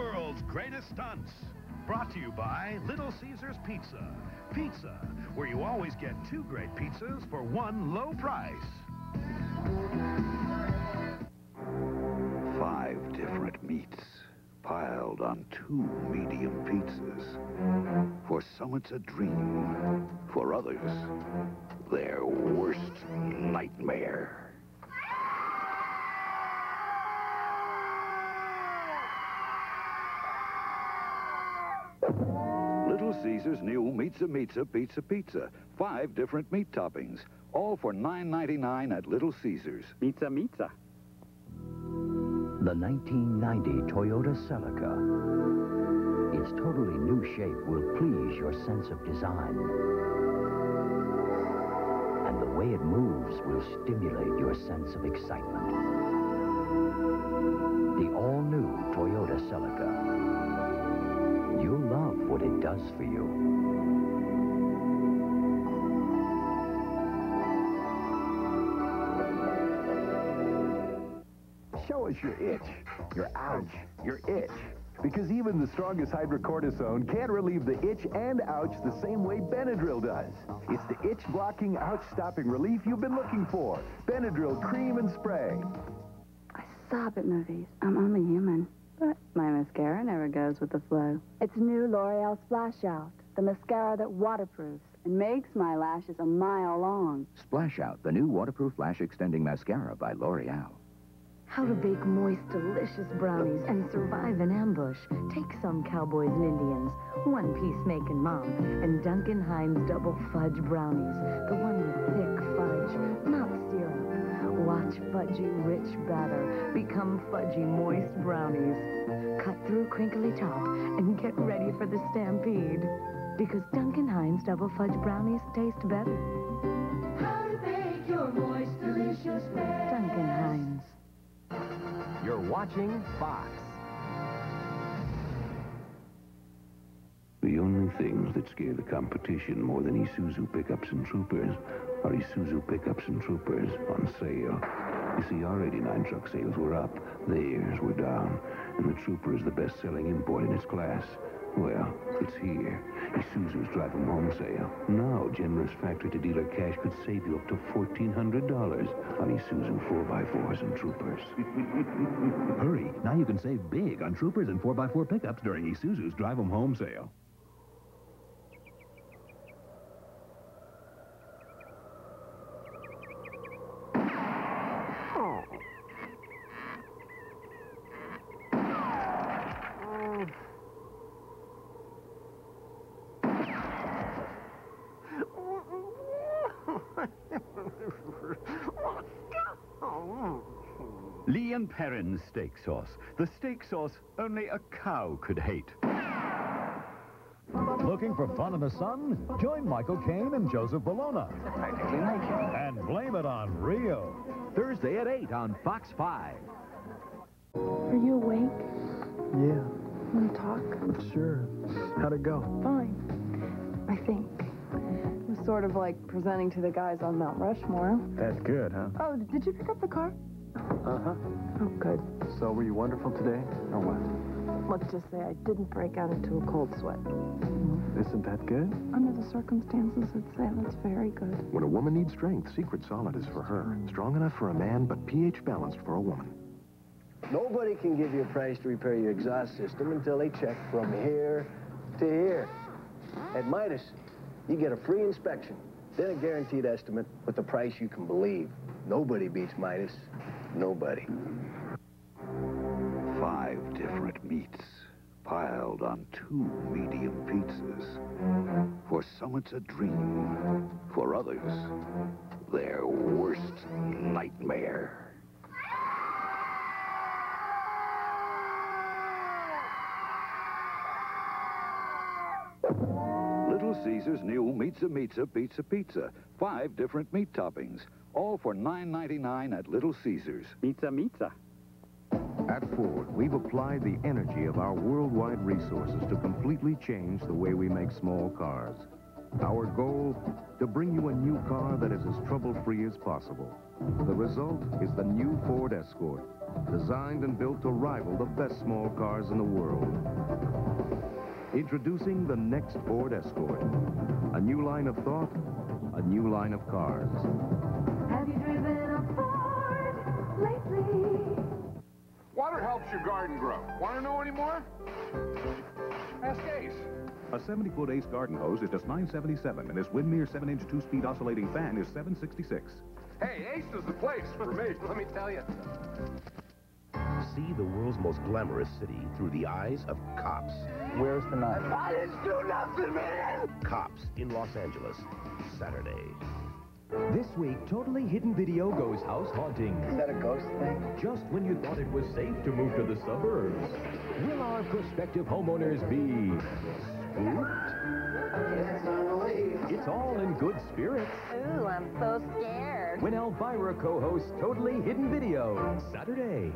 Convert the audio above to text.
world's greatest stunts. Brought to you by Little Caesars Pizza. Pizza, where you always get two great pizzas for one low price. Five different meats piled on two medium pizzas. For some, it's a dream. For others, their Caesars new Pizza Pizza Pizza Pizza. Five different meat toppings. All for $9.99 at Little Caesars. Pizza, pizza. The 1990 Toyota Celica. Its totally new shape will please your sense of design. And the way it moves will stimulate your sense of excitement. The all-new Toyota Celica. What it does for you. Show us your itch, your ouch, your itch. Because even the strongest hydrocortisone can't relieve the itch and ouch the same way Benadryl does. It's the itch-blocking, ouch-stopping relief you've been looking for. Benadryl cream and spray. Stop it, movies. I'm only human. But my mascara never goes with the flow. It's new L'Oreal Splash Out, the mascara that waterproofs and makes my lashes a mile long. Splash Out, the new waterproof lash extending mascara by L'Oreal. How to bake moist, delicious brownies and survive an ambush. Take some cowboys and Indians, one piece making mom, and Duncan Hines double fudge brownies, the one with thick fudge, not syrup. Fudgy, rich batter become fudgy, moist brownies. Cut through crinkly top and get ready for the stampede. Because Duncan Hines double fudge brownies taste better. How to bake your moist, delicious bread. Duncan Hines. You're watching Fox. The only things that scare the competition more than Isuzu pickups and troopers are Isuzu pickups and troopers on sale. You see, our 89 truck sales were up, theirs were down, and the Trooper is the best-selling import in its class. Well, it's here. Isuzu's Drive 'em Home sale. Now, generous factory-to-dealer cash could save you up to $1,400 on Isuzu 4x4s and Troopers. Hurry, now you can save big on Troopers and 4x4 pickups during Isuzu's Drive 'em Home sale. Lea and Perrins steak sauce. The steak sauce only a cow could hate. Looking for fun in the sun? Join Michael Caine and Joseph Bologna. Practically naked. And blame it on Rio. Thursday at 8 on Fox 5. Are you awake? Yeah, Want to talk? sure. How'd it go? Fine. I think. It was sort of like presenting to the guys on Mount Rushmore. That's good, huh? Oh, did you pick up the car? Uh-huh. Oh, good. So were you wonderful today, or what? Let's just say I didn't break out into a cold sweat. Isn't that good? Under the circumstances, I'd say that's very good. When a woman needs strength, Secret Solid is for her. Strong enough for a man, but pH balanced for a woman. Nobody can give you a price to repair your exhaust system until they check from here to here. At Midas, you get a free inspection, then a guaranteed estimate with a price you can believe. Nobody beats Midas. Nobody. Five different meats piled on two medium pizzas. For some, it's a dream. For others, their worst nightmare. Little Caesars new Pizza Pizza Pizza Pizza. Five different meat toppings. All for $9.99 at Little Caesars. Pizza, pizza. At Ford, we've applied the energy of our worldwide resources to completely change the way we make small cars. Our goal, to bring you a new car that is as trouble-free as possible. The result is the new Ford Escort, designed and built to rival the best small cars in the world. Introducing the next Ford Escort. A new line of thought, a new line of cars. Have you driven a Ford lately? Water helps your garden grow. Want to know any more? Ask Ace. A 70-foot Ace garden hose is just 977, and this Windmere 7-inch 2-speed oscillating fan is 766. Hey, Ace is the place for me, let me tell you. See the world's most glamorous city through the eyes of cops. Where's the knife? I didn't do nothing, man! Cops in Los Angeles, Saturday. This week, Totally Hidden Video goes house haunting. Is that a ghost thing? Just when you thought it was safe to move to the suburbs. Will our prospective homeowners be spooked? It's all in good spirits. Ooh, I'm so scared. When Elvira co-hosts Totally Hidden Video, Saturday.